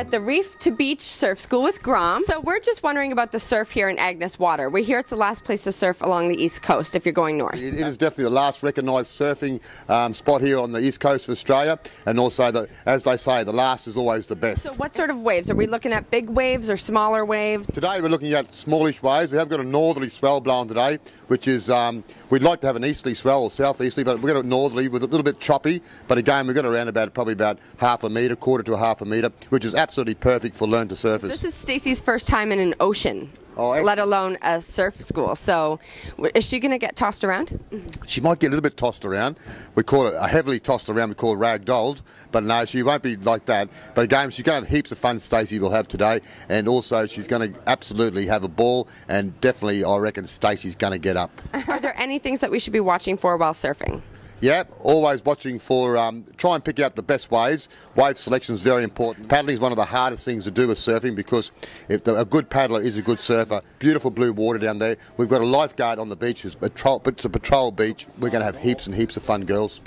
at the Reef to Beach Surf School with Grom. So we're just wondering about the surf here in Agnes Water. We hear it's the last place to surf along the East Coast if you're going north. It, it is definitely the last recognised surfing um, spot here on the east coast of Australia, and also, the, as they say, the last is always the best. So what sort of waves? Are we looking at big waves or smaller waves? Today we're looking at smallish waves. We have got a northerly swell blowing today, which is um, we'd like to have an easterly swell or southeasterly, but we've got a northerly with a little bit choppy. But again, we've got around about probably about half a metre, quarter to a half a metre, which is absolutely perfect for learn to surfers. This is Stacey's first time in an ocean. Oh, let alone a surf school. So, is she going to get tossed around? She might get a little bit tossed around. We call it a heavily tossed around. We call it ragdolled, but no, she won't be like that. But again, she's going to have heaps of fun. Stacey will have today, and also she's going to absolutely have a ball. And definitely, I reckon Stacey's going to get up. Are there any things that we should be watching for while surfing? Yeah, always watching for um, try and pick out the best waves. Wave selection is very important. Paddling is one of the hardest things to do with surfing because if the, a good paddler is a good surfer, beautiful blue water down there. We've got a lifeguard on the beach. It's a patrol, it's a patrol beach. We're going to have heaps and heaps of fun, girls.